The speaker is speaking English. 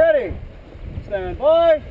ready. Stand by.